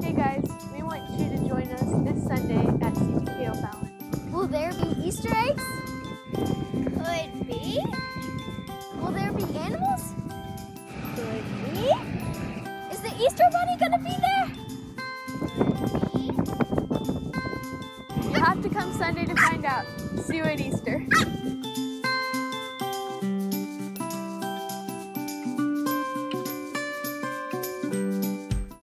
Hey guys, we want you to join us this Sunday at CTK O'Fallon. Will there be Easter eggs? Could be. Will there be animals? Could be. Is the Easter Bunny gonna be there? Could be. You'll have to come Sunday to find out. See you at Easter.